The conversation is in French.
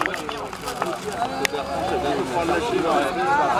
Allez, on va aller.